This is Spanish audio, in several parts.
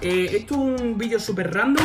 eh, esto es un vídeo súper random.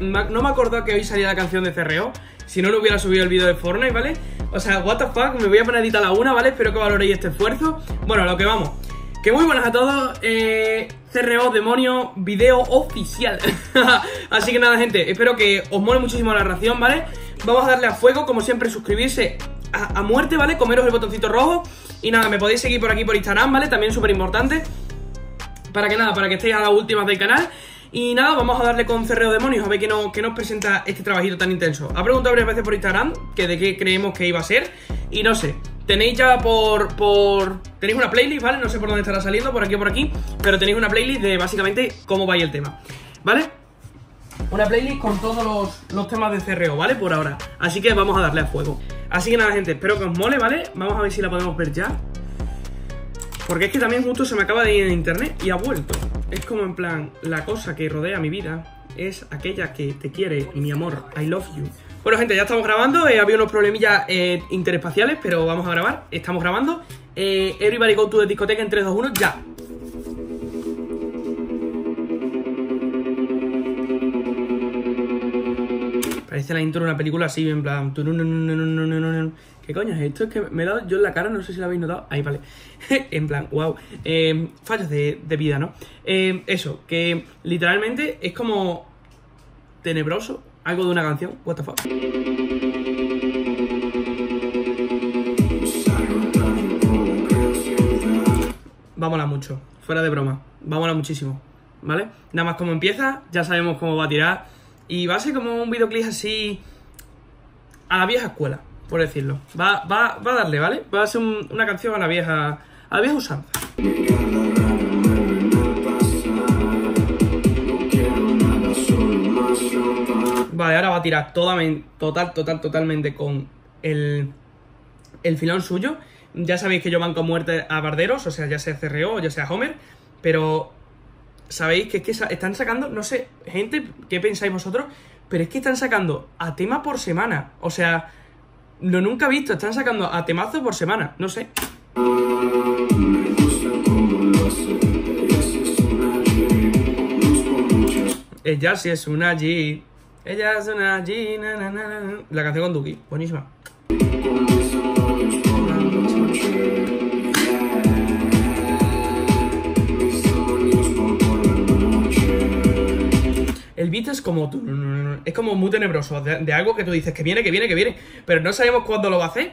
no me acordaba que hoy salía la canción de CRO. Si no, no hubiera subido el vídeo de Fortnite, ¿vale? O sea, what the fuck, me voy a poner a editar la una, ¿vale? Espero que valoréis este esfuerzo. Bueno, lo que vamos. Que muy buenas a todos. Eh, demonio, video oficial. Así que nada, gente, espero que os mole muchísimo la ración, ¿vale? Vamos a darle a fuego, como siempre, suscribirse a, a muerte, ¿vale? Comeros el botoncito rojo. Y nada, me podéis seguir por aquí por Instagram, ¿vale? También súper importante. Para que nada, para que estéis a las últimas del canal. Y nada, vamos a darle con Cerreo Demonios a ver qué, no, qué nos presenta este trabajito tan intenso. Ha preguntado varias veces por Instagram que de qué creemos que iba a ser. Y no sé, tenéis ya por, por... Tenéis una playlist, ¿vale? No sé por dónde estará saliendo, por aquí o por aquí. Pero tenéis una playlist de básicamente cómo va el tema. ¿Vale? Una playlist con todos los, los temas de CRO, ¿vale? Por ahora. Así que vamos a darle a fuego. Así que nada, gente, espero que os mole, ¿vale? Vamos a ver si la podemos ver ya. Porque es que también justo se me acaba de ir en internet y ha vuelto. Es como en plan, la cosa que rodea mi vida es aquella que te quiere, mi amor, I love you. Bueno, gente, ya estamos grabando. Eh, había unos problemillas eh, interespaciales, pero vamos a grabar. Estamos grabando. Eh, everybody go to the discoteca en 3, 2, 1, ya. parece la intro de una película así, en plan. ¿Qué coño es esto? Es que me he dado yo en la cara, no sé si lo habéis notado. Ahí vale. en plan, wow. Eh, em, fallas de, de, vida, ¿no? Em, eso, que literalmente es como. tenebroso, algo de una canción. ¿What the fuck? Va a mucho, fuera de broma, va a molar muchísimo, ¿vale? Nada más como empieza, ya sabemos cómo va a tirar, y va a ser como un videoclip así. A la vieja escuela, por decirlo. Va, va, va a darle, ¿vale? Va a ser un- una canción a la vieja. A la vieja usanza. Vale, ahora va a tirar todamen- total, total, totalmente con el, el filón suyo. Ya sabéis que yo banco muerte a barderos, o sea, ya sea CRO o ya sea Homer, pero sabéis que es que están sacando, no sé, gente, ¿qué pensáis vosotros? Pero es que están sacando a tema por semana, o sea, lo nunca he visto, están sacando a temazo por semana, no sé. Ella sí es una G. Ella es una G. na, na, na. La canción con Duki. Buenísima. Es como es como muy tenebroso, de, de algo que tú dices que viene, que viene, que viene, pero no sabemos cuándo lo va a hacer.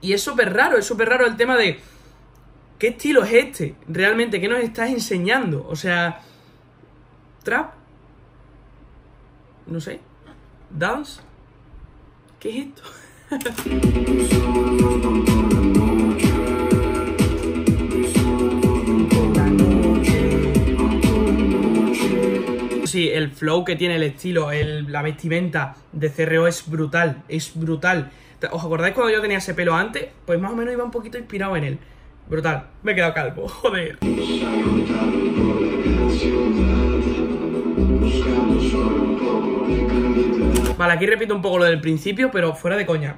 Y es súper raro, es súper raro el tema de qué estilo es este, realmente, qué nos estás enseñando. O sea, trap, no sé, dance, ¿qué es esto? Sí, el flow que tiene, el estilo, el- la vestimenta de CRO es brutal, es brutal. ¿Os acordáis cuando yo tenía ese pelo antes? Pues más o menos iba un poquito inspirado en él. Brutal. Me he quedado calvo, joder. Vale, aquí repito un poco lo del principio, pero fuera de coña.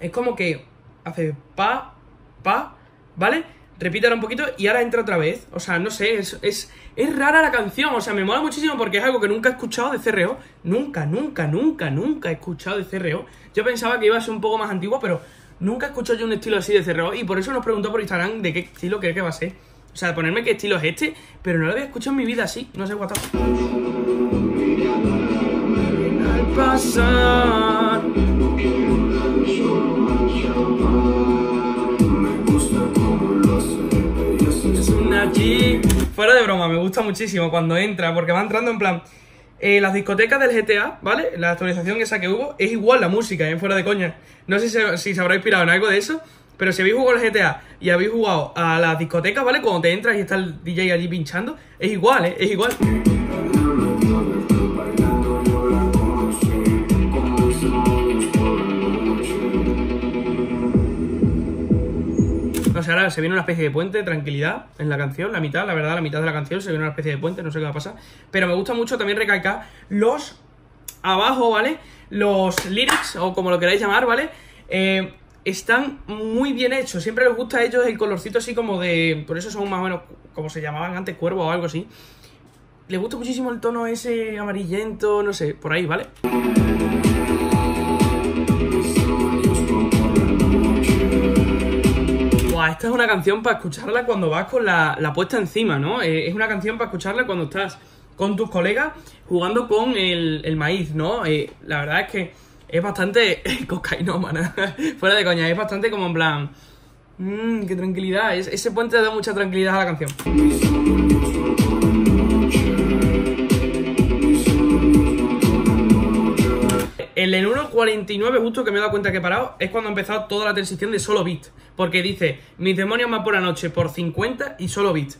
Es como que hace pa, pa, ¿vale? Repite un poquito y ahora entra otra vez. O sea, no sé, es, es, es rara la canción. O sea, me mola muchísimo porque es algo que nunca he escuchado de CRO. Nunca, nunca, nunca, nunca he escuchado de CRO. Yo pensaba que iba a ser un poco más antiguo, pero nunca he escuchado yo un estilo así de CRO. Y por eso nos preguntó por Instagram de qué estilo cree que va a ser. O sea, ponerme qué estilo es este, pero no lo había escuchado en mi vida así. No sé, what Fuera de broma, me gusta muchísimo cuando entra, porque va entrando en plan. eh, las discotecas del GTA, ¿vale? La actualización esa que hubo, es igual la música, ¿eh? Fuera de coña. No sé si, se- si se habrá inspirado en algo de eso, pero si habéis jugado al GTA y habéis jugado a las discotecas, ¿vale? Cuando te entras y está el DJ allí pinchando, es igual, ¿eh? Es igual. Se viene una especie de puente, tranquilidad en la canción, la mitad, la verdad, la mitad de la canción se viene una especie de puente, no sé qué va a pasar. Pero me gusta mucho también recalcar los abajo, ¿vale? Los lyrics, o como lo queráis llamar, ¿vale? Eh, están muy bien hechos. Siempre les gusta a ellos el colorcito así como de. Por eso son más o menos como se llamaban antes, cuervo o algo así. le gusta muchísimo el tono ese amarillento, no sé, por ahí, ¿vale? Esta es una canción para escucharla cuando vas con la, puesta encima, ¿no? Eh, es una canción para escucharla cuando estás con tus colegas jugando con el, maíz, ¿no? Eh, la verdad es que es bastante cocainómana, fuera de coña, es bastante como en plan... Mmm, qué tranquilidad, ese puente da mucha tranquilidad a la canción. El en 1.49, justo que me he dado cuenta que he parado, es cuando ha empezado toda la transición de solo beat. Porque dice, mis demonios más por la noche por 50 y solo beat.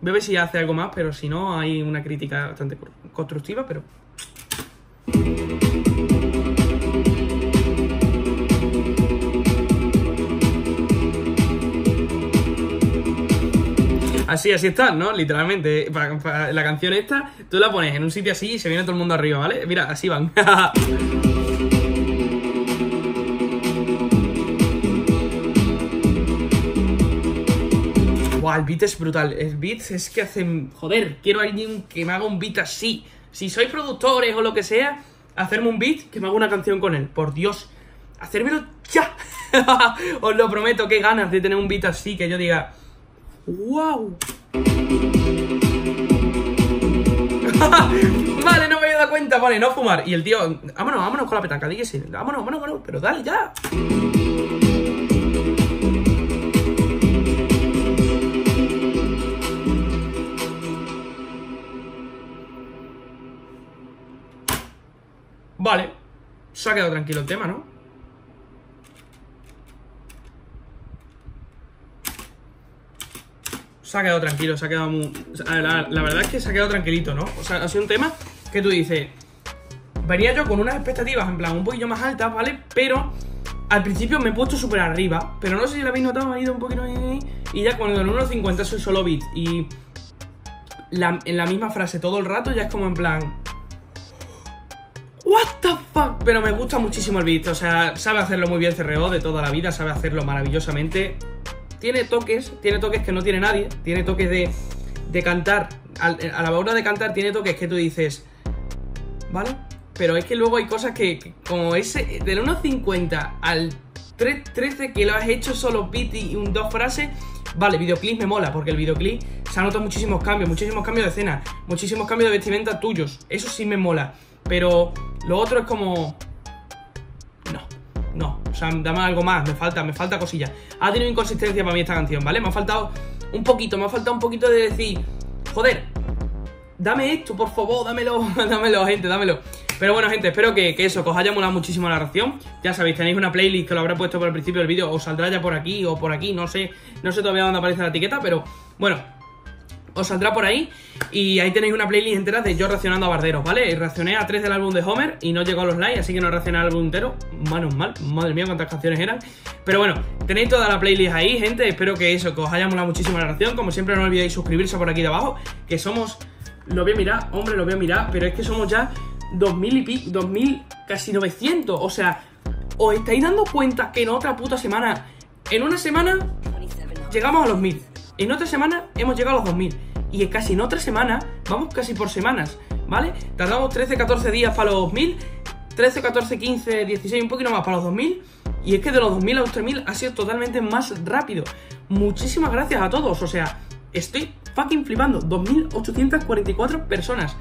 Voy a ver si hace algo más, pero si no, hay una crítica bastante constructiva, pero... Así, así está, ¿no? Literalmente. la canción esta, tú la pones en un sitio así y se viene todo el mundo arriba, ¿vale? Mira, así van. Wow, el beat es brutal. El beat es que hacen. Joder, quiero a alguien que me haga un beat así. Si sois productores o lo que sea, hacerme un beat que me haga una canción con él. Por Dios, hacérmelo ya. Os lo prometo, qué ganas de tener un beat así que yo diga. ¡Wow! vale, no me había dado cuenta. Vale, no fumar. Y el tío, vámonos, vámonos con la petaca, dígase. Vámonos, vámonos, vámonos. Pero dale ya. Vale. Se ha quedado tranquilo el tema, ¿no? Se ha quedado tranquilo, se ha quedado muy... La, verdad es que se ha quedado tranquilito, ¿no? O sea, ha sido un tema que tú dices... Venía yo con unas expectativas, en plan, un poquillo más altas, ¿vale? Pero al principio me he puesto súper arriba, pero no sé si lo habéis notado, ha ido un poquito y ya cuando en 1.50 soy solo beat y en la misma frase todo el rato ya es como en plan... What the fuck? Pero me gusta muchísimo el beat, o sea, sabe hacerlo muy bien CRO de toda la vida, sabe hacerlo maravillosamente tiene toques, tiene toques que no tiene nadie, tiene toques de, de cantar, a, la hora de cantar tiene toques que tú dices, ¿vale? Pero es que luego hay cosas que, como ese, del 1.50 al 3.13 que lo has hecho solo beat y un, dos frases, vale, videoclip me mola, porque el videoclip se notado muchísimos cambios, muchísimos cambios de escena, muchísimos cambios de vestimenta tuyos, eso sí me mola, pero lo otro es como, no, o sea, dame algo más, me falta, me falta cosilla. Ha tenido inconsistencia para mí esta canción, ¿vale? Me ha faltado un poquito, me ha faltado un poquito de decir, joder, dame esto, por favor, dámelo, dámelo, gente, dámelo. Pero bueno, gente, espero que, eso, que os haya molado muchísimo la reacción. Ya sabéis, tenéis una playlist que lo habré puesto por el principio del vídeo, os saldrá ya por aquí o por aquí, no sé, no sé todavía dónde aparece la etiqueta, pero bueno, os saldrá por ahí. Y ahí tenéis una playlist entera de yo reaccionando a barderos, ¿vale? Reaccioné a tres del álbum de Homer y no llegó a los likes, así que no reaccioné al álbum entero. Menos mal, madre mía, cuántas canciones eran. Pero bueno, tenéis toda la playlist ahí, gente. Espero que eso, que os haya molado muchísimo la reacción. Como siempre, no olvidéis suscribirse por aquí de abajo, que somos. Lo voy a mirar, hombre, lo voy a mirar, pero es que somos ya 2000 y pico, 2000, casi 900. O sea, ¿os estáis dando cuenta que en otra puta semana, en una semana, llegamos a los 1000? En otra semana hemos llegado a los 2000 y casi en otra semana, vamos casi por semanas, ¿vale? Tardamos 13, 14 días para los 2000, 13, 14, 15, 16, un poquito más para los 2000. Y es que de los 2000 a los 3000 ha sido totalmente más rápido. Muchísimas gracias a todos, o sea, estoy fucking flipando. 2844 personas.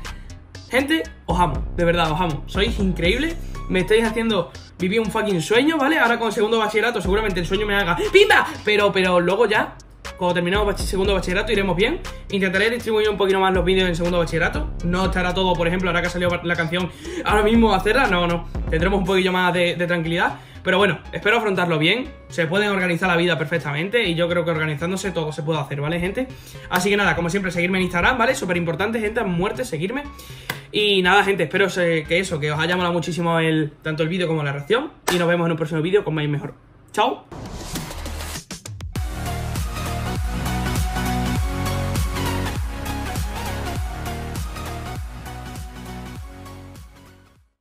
Gente, os amo, de verdad, os amo. Sois increíbles, me estáis haciendo vivir un fucking sueño, ¿vale? Ahora con segundo bachillerato seguramente el sueño me haga ¡Pimba! Pero, pero luego ya cuando terminemos segundo bachillerato iremos bien. Intentaré distribuir un poquito más los vídeos en segundo bachillerato. No estará todo, por ejemplo, ahora que ha salido la canción, ahora mismo hacerla. No, no. Tendremos un poquillo más de, tranquilidad. Pero bueno, espero afrontarlo bien. Se pueden organizar la vida perfectamente y yo creo que organizándose todo se puede hacer, ¿vale, gente? Así que nada, como siempre, seguirme en Instagram, ¿vale? Súper importante, gente, a muerte, seguirme. Y nada, gente, espero que eso, que os haya molado muchísimo el, tanto el vídeo como la reacción. Y nos vemos en un próximo vídeo con más y mejor. ¡Chao!